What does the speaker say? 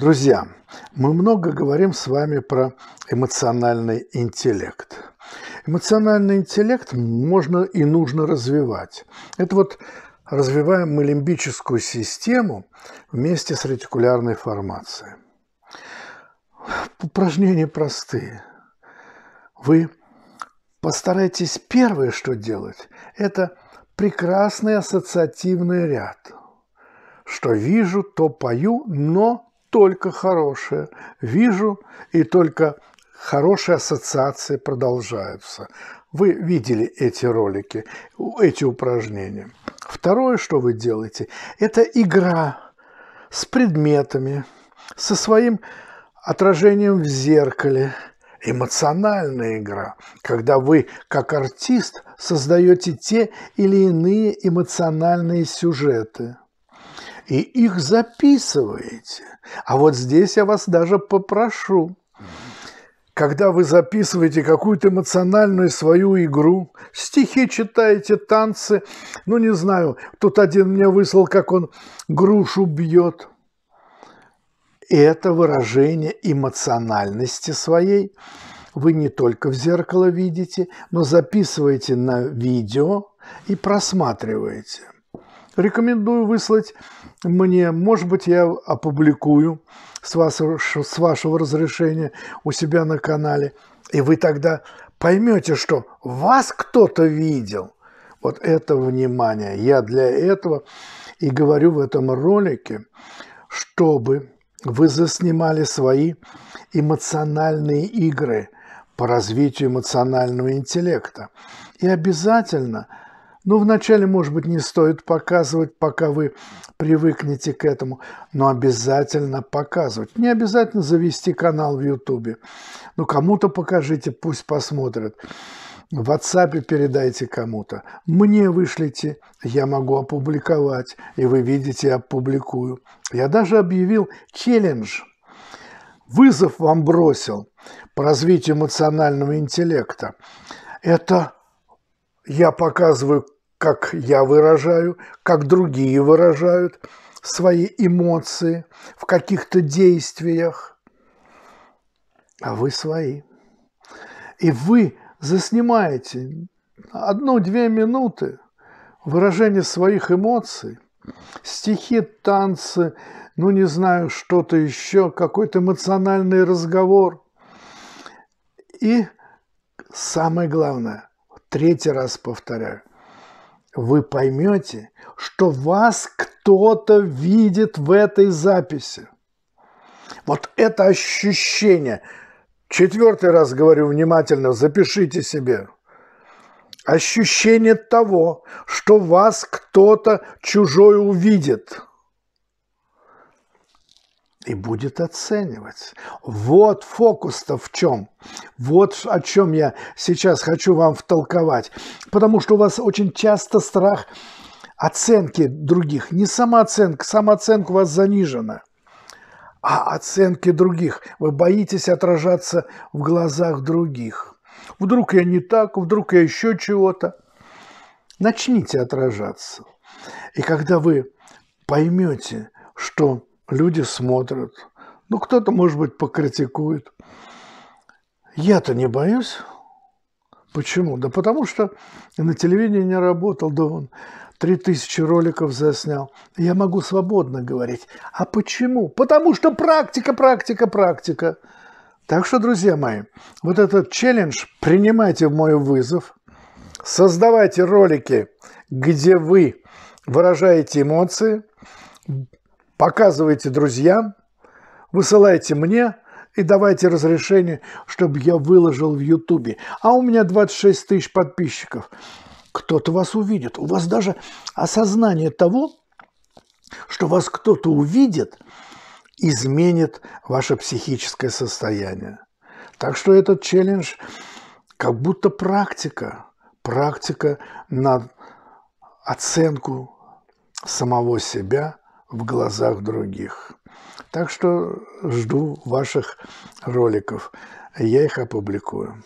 Друзья, мы много говорим с вами про эмоциональный интеллект. Эмоциональный интеллект можно и нужно развивать. Это вот развиваем мы лимбическую систему вместе с ретикулярной формацией. Упражнения простые. Вы постарайтесь первое, что делать, это прекрасный ассоциативный ряд. Что вижу, то пою, но только хорошее. Вижу, и только хорошие ассоциации продолжаются. Вы видели эти ролики, эти упражнения. Второе, что вы делаете, это игра с предметами, со своим отражением в зеркале. Эмоциональная игра, когда вы, как артист, создаете те или иные эмоциональные сюжеты и их записываете. А вот здесь я вас даже попрошу, когда вы записываете какую-то эмоциональную свою игру, стихи читаете, танцы, ну не знаю, тут один мне выслал, как он грушу бьет. Это выражение эмоциональности своей вы не только в зеркало видите, но записываете на видео и просматриваете. Рекомендую выслать мне, может быть, я опубликую с вашего, с вашего разрешения у себя на канале, и вы тогда поймете, что вас кто-то видел. Вот это внимание. Я для этого и говорю в этом ролике, чтобы вы заснимали свои эмоциональные игры по развитию эмоционального интеллекта. И обязательно – ну, вначале, может быть, не стоит показывать, пока вы привыкнете к этому, но обязательно показывать. Не обязательно завести канал в Ютубе. Ну, кому-то покажите, пусть посмотрят. В WhatsApp передайте кому-то. Мне вышлите, я могу опубликовать, и вы видите, я опубликую. Я даже объявил челлендж. Вызов вам бросил по развитию эмоционального интеллекта. Это я показываю, как я выражаю, как другие выражают свои эмоции в каких-то действиях, а вы свои. И вы заснимаете одну-две минуты выражение своих эмоций, стихи, танцы, ну не знаю, что-то еще, какой-то эмоциональный разговор. И самое главное, третий раз повторяю, вы поймете, что вас кто-то видит в этой записи. Вот это ощущение, четвертый раз говорю внимательно, запишите себе, ощущение того, что вас кто-то чужой увидит – и будет оценивать. Вот фокус-то в чем. Вот о чем я сейчас хочу вам втолковать. Потому что у вас очень часто страх оценки других. Не самооценка, самооценка у вас занижена, а оценки других. Вы боитесь отражаться в глазах других. Вдруг я не так, вдруг я еще чего-то. Начните отражаться. И когда вы поймете, что люди смотрят. Ну, кто-то, может быть, покритикует. Я-то не боюсь. Почему? Да потому что на телевидении не работал, да он три тысячи роликов заснял. Я могу свободно говорить. А почему? Потому что практика, практика, практика. Так что, друзья мои, вот этот челлендж принимайте в мой вызов. Создавайте ролики, где вы выражаете эмоции, показывайте друзьям, высылайте мне и давайте разрешение, чтобы я выложил в Ютубе. А у меня 26 тысяч подписчиков. Кто-то вас увидит. У вас даже осознание того, что вас кто-то увидит, изменит ваше психическое состояние. Так что этот челлендж как будто практика. Практика на оценку самого себя – в глазах других. Так что жду ваших роликов. Я их опубликую.